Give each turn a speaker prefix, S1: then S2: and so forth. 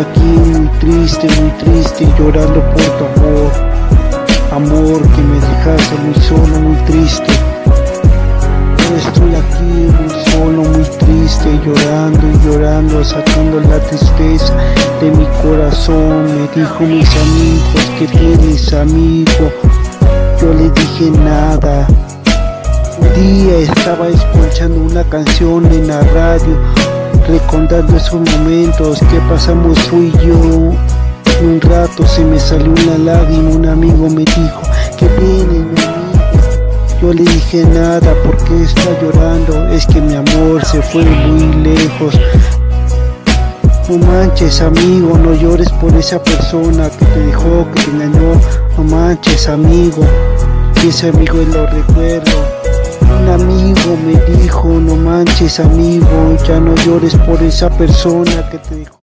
S1: aquí muy triste, muy triste, llorando por tu amor. Amor que me dejaste muy solo, muy triste. estoy aquí muy solo, muy triste, llorando y llorando, sacando la tristeza de mi corazón. Me dijo mis amigos que tienes amigo. Yo le dije nada. Un día estaba escuchando una canción en la radio recordando esos momentos que pasamos tú y yo. Un rato se me salió una lágrima, un amigo me dijo, que viene mi amigo. Yo le dije nada, porque está llorando? Es que mi amor se fue muy lejos. No manches amigo, no llores por esa persona que te dejó, que te engañó. No manches amigo, ese amigo lo recuerdo. Un amigo me dijo, no manches amigo, ya no llores por esa persona que te dijo.